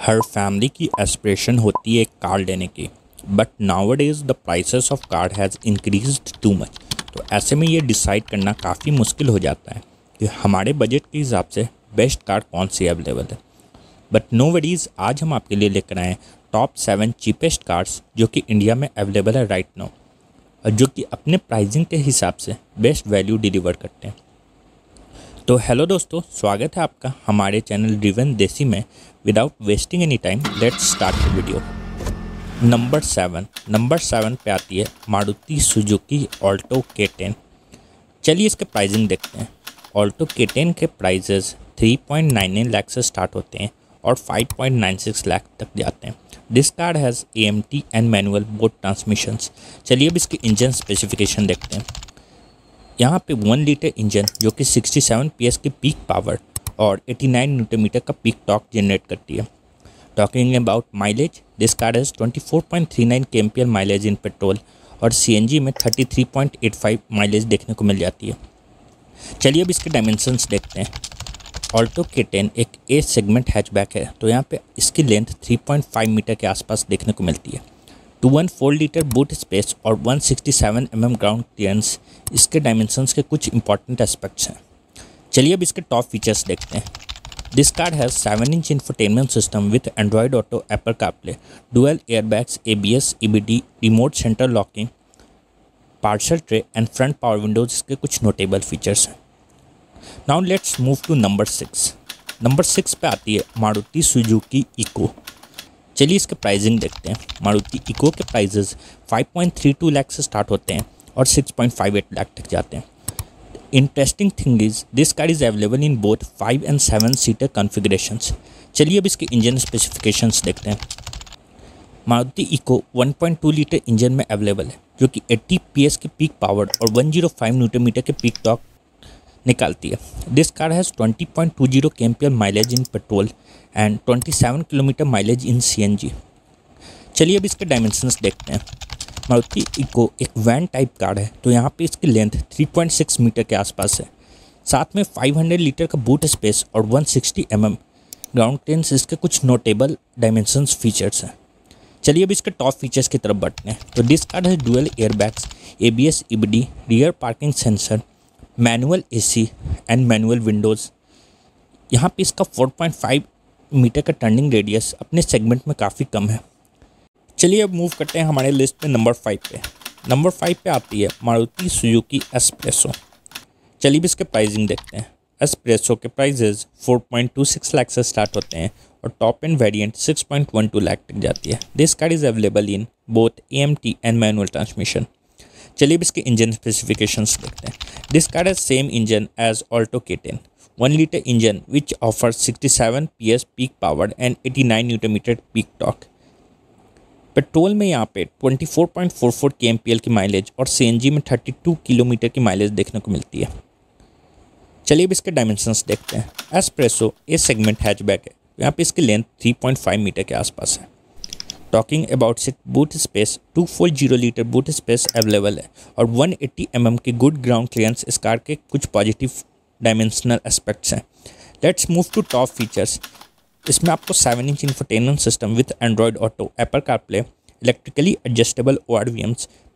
हर family की aspiration होती है एक कार लेने की। But nowadays the prices of car has increase too much तो ऐसे में ये डिसाइड करना काफ़ी मुश्किल हो जाता है कि हमारे बजट के हिसाब से बेस्ट कार कौन सी अवेलेबल है। बट नो वरीज आज हम आपके लिए लेकर आए टॉप सेवन चीपेस्ट कार्स जो कि इंडिया में अवेलेबल है राइट नाउ और जो कि अपने प्राइसिंग के हिसाब से बेस्ट वैल्यू डिलीवर करते हैं। तो हेलो दोस्तों, स्वागत है आपका हमारे चैनल ड्रिवन देसी में। Without wasting any time let's start video number seven number seven पे आती है Maruti Suzuki Alto K ten चलिए इसके प्राइसिंग देखते हैं। ऑल्टो के टेन के prices three point nine nine lakh से स्टार्ट होते हैं और five point nine six lakh तक जाते हैं। This car has A M T and manual both transmissions चलिए अब इसके इंजन स्पेसिफिकेशन देखते हैं। यहाँ पे वन लीटर इंजन जो कि 67 पीएस की पीक पावर और 89 न्यूटन मीटर का पीक टॉक जनरेट करती है। Talking about mileage this car has 24.39 KMPL mileage in petrol और सीएनजी में 33.85 माइलेज देखने को मिल जाती है। चलिए अब इसके डायमेंशंस देखते हैं। ऑल्टो के टेन एक ए सेगमेंट हैचबैक है तो यहाँ पे इसकी लेंथ 3.5 मीटर के आसपास देखने को मिलती है। Two one four litre boot space और 167 सिक्सटी एम ग्राउंड क्लियरेंस इसके डायमेंशंस के कुछ इंपॉर्टेंट एस्पेक्ट्स हैं। चलिए अब इसके टॉप फीचर्स देखते हैं। This car has seven inch infotainment system with Android auto Apple CarPlay dual airbags A B S E B D remote centre locking parcel tray and front power windows इसके कुछ notable features हैं। Now let's move to number six number six पे आती है Maruti Suzuki eco चलिए इसके pricing देखते हैं। मारुति इको के प्राइजेज 5.32 लाख से स्टार्ट होते हैं और 6.58 लाख तक जाते हैं। Interesting thing is this car is available in both five and seven seater configurations चलिए अब इसके इंजन स्पेसिफिकेशंस देखते हैं। मारुति इको 1.2 लीटर इंजन में अवेलेबल है, जो कि 80 पीएस की पीक पावर और 105 न्यूटन मीटर के पीक टॉक निकालती है। This car has 20.20 point two zero K M mileage in petrol and 27 kilometre mileage in CNG चलिए अब इसके डायमेंशंस देखते हैं। मारुति इको एक वैन टाइप कार है तो यहाँ पे इसकी लेंथ 3.6 मीटर के आसपास है। साथ में 500 लीटर का बूट स्पेस और 160 सिक्सटी mm ग्राउंड क्लियरेंस इसके कुछ नोटेबल डायमेंशंस फीचर्स हैं। चलिए अब इसके टॉप फीचर्स की तरफ़ बढ़ते हैं। तो दिस है dual airbags A B S rear parking sensor manual AC and manual windows. यहाँ पे इसका 4.5 मीटर का टर्निंग रेडियस अपने सेगमेंट में काफ़ी कम है। चलिए अब मूव करते हैं हमारे लिस्ट में नंबर फाइव पे। नंबर फाइव पे आती है मारुति सुजुकी एस्प्रेसो। चलिए भी इसके प्राइसिंग देखते हैं। एस्प्रेसो के प्राइजेज 4.26 लाख से स्टार्ट होते हैं और टॉप एंड वेरिएंट 6.12 लाख तक जाती है। This car is available in both A M T and manual transmission चलिए अब इसके इंजन स्पेसिफिकेशंस देखते हैं। This car has same engine as Alto K ten one litre engine which offer 67 PS peak power and 89 newton metre peak torque petrol में यहाँ पे 24.44 kmpl की mileage और सीएनजी में 32 किलोमीटर की माइलेज देखने को मिलती है। चलिए अब इसके डायमेंशंस देखते हैं। एसप्रेसो ए सेगमेंट हैचबैक है। यहाँ पे इसकी लेंथ 3.5 मीटर के आसपास है। Talking about seat boot space 240 litre boot space available है। और 180 एट्टी mm की गुड ग्राउंड क्लियरेंस इस कार के कुछ पॉजिटिव डायमेंशनल एस्पेक्ट्स हैं। Let's move to top features इसमें आपको seven inch infotainment system with Android auto Apple car play electrically adjustable O R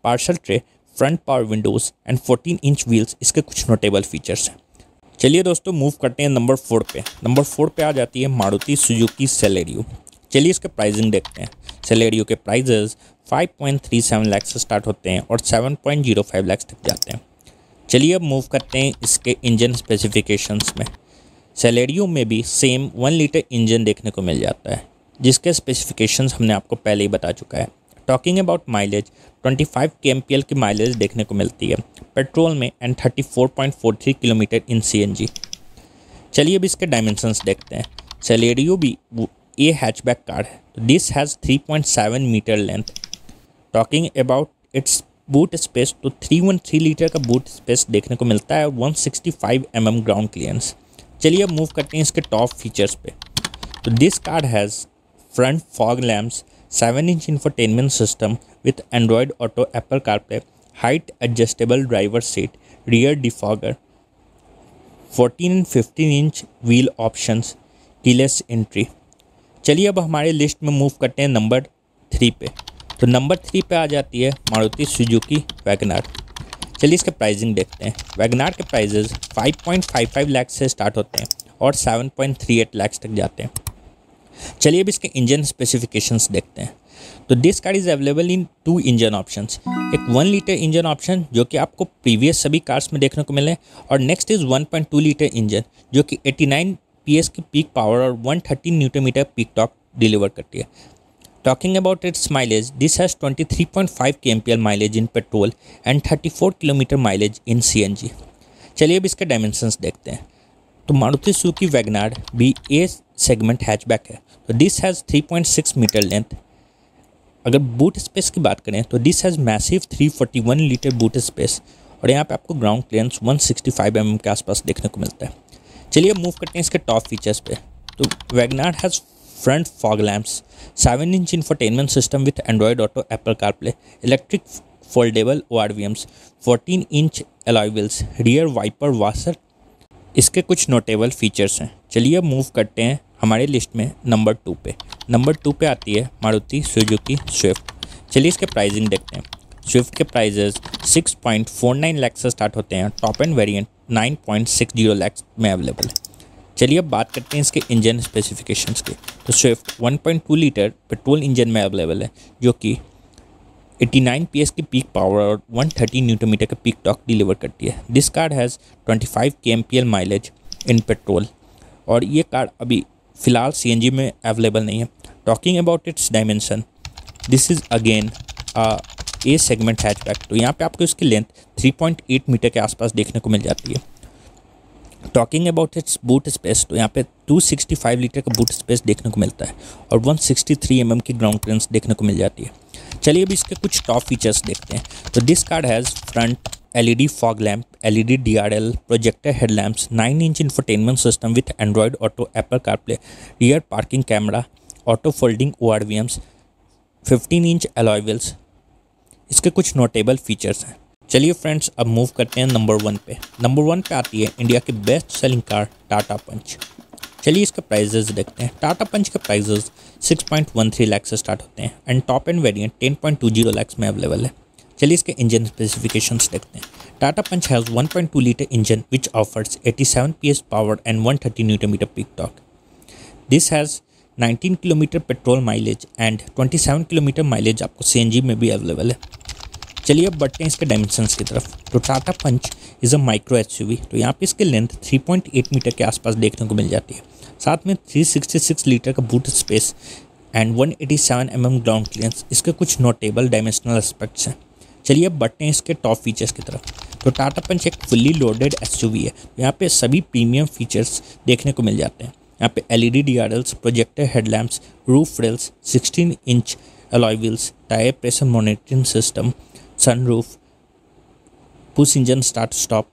parcel tray front power windows and 14 inch wheels इसके कुछ notable features हैं। चलिए दोस्तों move करते हैं नंबर फोर पे। नंबर फोर पे आ जाती है मारुति सुजुकी सेलेरियो चलिए इसके प्राइसिंग देखते हैं। सेलेरियो के प्राइजेज 5.37 लाख से स्टार्ट होते हैं और 7.05 लाख तक जाते हैं। चलिए अब मूव करते हैं इसके इंजन स्पेसिफिकेशंस में। सेलेरियो में भी सेम वन लीटर इंजन देखने को मिल जाता है, जिसके स्पेसिफिकेशंस हमने आपको पहले ही बता चुका है। टॉकिंग अबाउट माइलेज 25 फाइव के की माइलेज देखने को मिलती है। पेट्रोल में एंड 34.43 किलोमीटर इन सीएनजी चलिए अब इसके डायमेंशंस देखते हैं। सेलेरियो भी ए हैचबैक कार है this has 3.7 metre length talking about its boot space तो 313 लीटर का बूट स्पेस देखने को मिलता है और 165 सिक्सटी mm ग्राउंड क्लियरेंस चलिए अब मूव करते हैं इसके टॉप फीचर्स पे. तो this car has front fog lamps seven inch infotainment system with Android auto Apple CarPlay height adjustable driver seat rear defogger 14 and 15 inch wheel options keyless entry चलिए अब हमारे लिस्ट में move करते हैं number three पे। तो number three पे आ जाती है मारुति सुजुकी वैगनार। चलिए इसके प्राइसिंग देखते हैं। वैगनार के प्राइजेज 5.55 लाख से स्टार्ट होते हैं और 7.38 लाख तक जाते हैं। चलिए अब इसके इंजन स्पेसिफिकेशंस देखते हैं। तो this car is available in two engine options एक वन लीटर इंजन ऑप्शन जो कि आपको प्रीवियस सभी कार्स में देखने को मिले और नेक्स्ट इज़ 1.2 लीटर इंजन जो कि 89 पीएस की पीक पावर और 130 newton metre peak torque deliver करती है। Talking about its mileage this has 23.5 kmpl mileage in petrol and 34 kilometre mileage in CNG चलिए अब इसके डायमेंशंस देखते हैं। तो मारुति सुजुकी वैगनार भी ए सेगमेंट हैचबैक है। तो दिस हैज़ 3.6 मीटर लेंथ अगर बूट स्पेस की बात करें तो this has massive 341 litre boot space और यहाँ पे आपको ग्राउंड क्लियरेंस 165 सिक्सटी mm के आसपास देखने को मिलता है। चलिए मूव करते हैं इसके टॉप फीचर्स पे। तो WagonR has front fog lamps seven inch infotainment system with Android auto Apple CarPlay electric foldable O R V Ms fourteen inch alloy wheels rear wiper washer इसके कुछ नोटेबल फीचर्स हैं। चलिए move करते हैं हमारे list में number two पे। Number two पे आती है मारुति सुजुकी स्विफ्ट चलिए इसके प्राइसिंग देखते हैं। स्विफ्ट के प्राइजेज 6.49 लाख से स्टार्ट होते हैं। टॉप एंड वेरिएंट 9.60 लैक्स में अवेलेबल है। चलिए अब बात करते हैं इसके इंजन स्पेसिफिकेशंस के। तो स्विफ्ट 1.2 लीटर पेट्रोल इंजन में अवेलेबल है, जो कि 89 पीएस की पीक पावर और 130 न्यूटन मीटर का पीक टॉक डिलीवर करती है। दिस कार हैज़ 25 के माइलेज इन पेट्रोल और ये कार अभी फ़िलहाल सीएनजी में अवेलेबल नहीं है। Talking about its dimension this is again a segment hatchback तो यहाँ पे आपको इसकी लेंथ 3.8 मीटर के आसपास देखने को मिल जाती है। Talking about its boot space तो यहाँ पे 265 लीटर का बूट स्पेस देखने को मिलता है और 163 सिक्सटी mm की ग्राउंड क्लियरेंस देखने को मिल जाती है। चलिए अभी इसके कुछ टॉप फीचर्स देखते हैं। तो this car has front L E D fog lamp L E D D LED fog lamp, LED DRL, projector headlamps, 9 inch infotainment system with Android Auto, Apple CarPlay, rear parking camera, auto folding ORVMs, 15 inch alloy wheels इसके कुछ notable features हैं। चलिए friends अब move करते हैं number one पे। Number one पे आती है इंडिया की best selling car Tata Punch चलिए इसके प्राइजेस देखते हैं। टाटा पंच के प्राइजेस 6.13 लाख से स्टार्ट होते हैं and top end variant 10.20 lakh में अवेलेबल है। चलिए इसके इंजन स्पेसिफिकेशंस देखते हैं। Tata Punch has 1.2 litre engine which offers 87 PS power and 130 newton metre peak torque this has 19 kilometre petrol mileage and 27 kilometre mileage आपको CNG में भी available है। चलिए अब बढ़ते हैं इसके डायमेंशंस की तरफ़। तो Tata Punch is a micro H तो यहाँ पे इसकी लेंथ 3.8 मीटर के आसपास देखने को मिल जाती है। साथ में 366 लीटर का boot space and 187 eighty mm ground clearance इसके कुछ नोटेबल डायमेंशनल एस्पेक्ट्स हैं। चलिए अब बढ़ते हैं इसके टॉप फीचर्स की तरफ़। तो टाटा पंच एक फुल्ली लोडेड एस है। तो यहाँ पे सभी प्रीमियम फीचर्स देखने को मिल जाते हैं। यहाँ पे L E D D R Ls projector headlamps roof rails sixteen inch alloy wheels tyre pressure monitoring system sunroof push engine start stop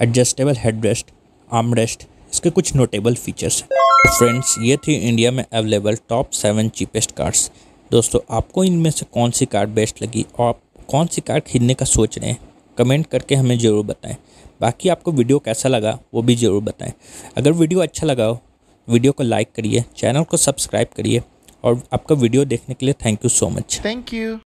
adjustable headrest armrest इसके कुछ नोटेबल फीचर्स हैं। फ्रेंड्स ये थी इंडिया में available top seven cheapest cars दोस्तों, आपको इनमें से कौन सी कार बेस्ट लगी और कौन सी कार खरीदने का सोच रहे हैं कमेंट करके हमें ज़रूर बताएँ। बाकी आपको वीडियो कैसा लगा, वो भी ज़रूर बताएँ। अगर वीडियो अच्छा लगा हो वीडियो को लाइक करिए चैनल को सब्सक्राइब करिए और आपका वीडियो देखने के लिए thank you so much thank you